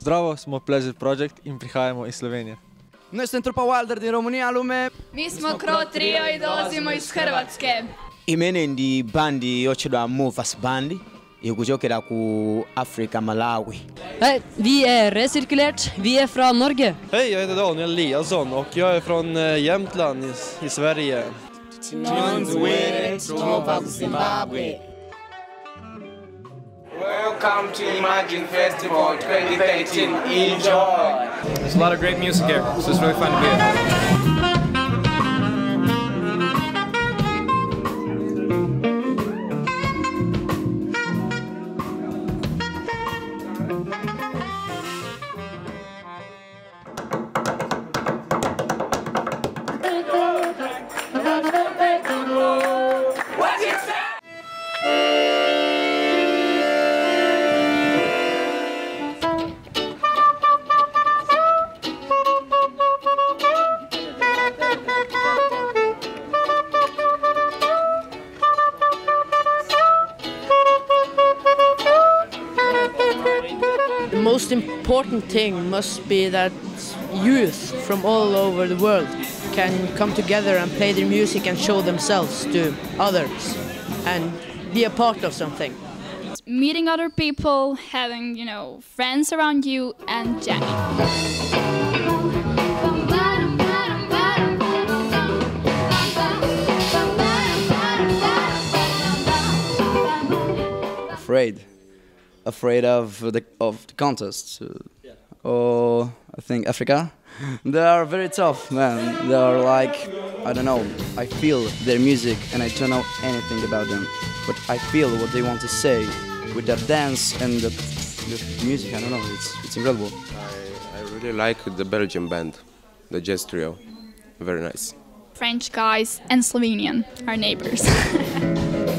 Zdravo, smo Pleasure Project in prihajamo iz Slovenije. Noi sem trupa Wilder din România, lume. Mi smo Kro Trio i dolazimo iz Hrvatske. imene ndi bandi yotchedwa movers band ikuchokera ku africa malawi Hej, vi är recirkulerat. Vi är från Norge. Hej, jag heter Daniel Eliasson och jag är från eh, Jämtland i, i Sverige. Welcome to Imagine Festival 2013. Enjoy! There's a lot of great music here, so it's really fun to be here. Most important thing must be that youth from all over the world can come together and play their music and show themselves to others and be a part of something. Meeting other people, having, you know, friends around you, and jamming. Afraid. Afraid of the of the contest. Uh, Or I think Africa. They are very tough, man. They are like I don't know. I feel their music and I don't know anything about them, but I feel what they want to say with their dance and the, the music. I don't know. It's it's incredible. I, I really like the Belgian band, the jazz trio. Very nice. French guys and Slovenian, our neighbors.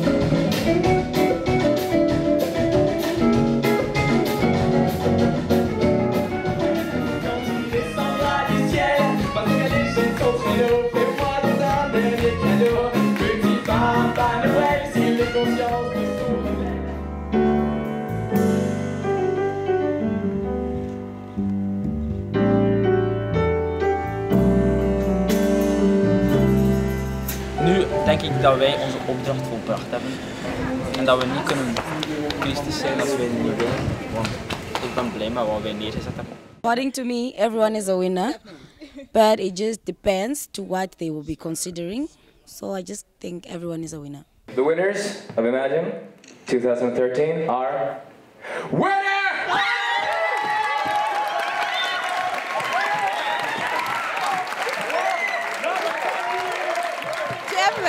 denk ik dat wij onze opdracht volbracht hebben. En dat we niet kunnen triestig zijn als wij niet willen. Want ik ben blij met wat wij neergezet hebben. According to me, everyone is a winner, but it just depends to what they will be considering. So I just think everyone is a winner. The winners of Imagine 2013 are. Winner!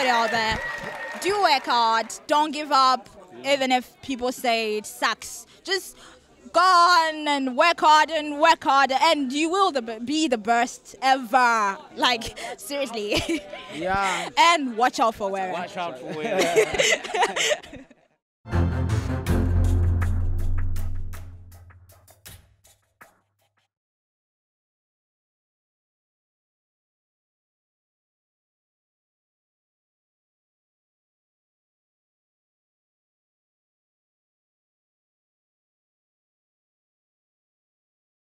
Everybody out there, do work hard. Don't give up, even if people say it sucks. Just go on and work hard and work hard, and you will the, be the best ever. Like seriously. Yeah. and watch out for wearing. Watch out for it.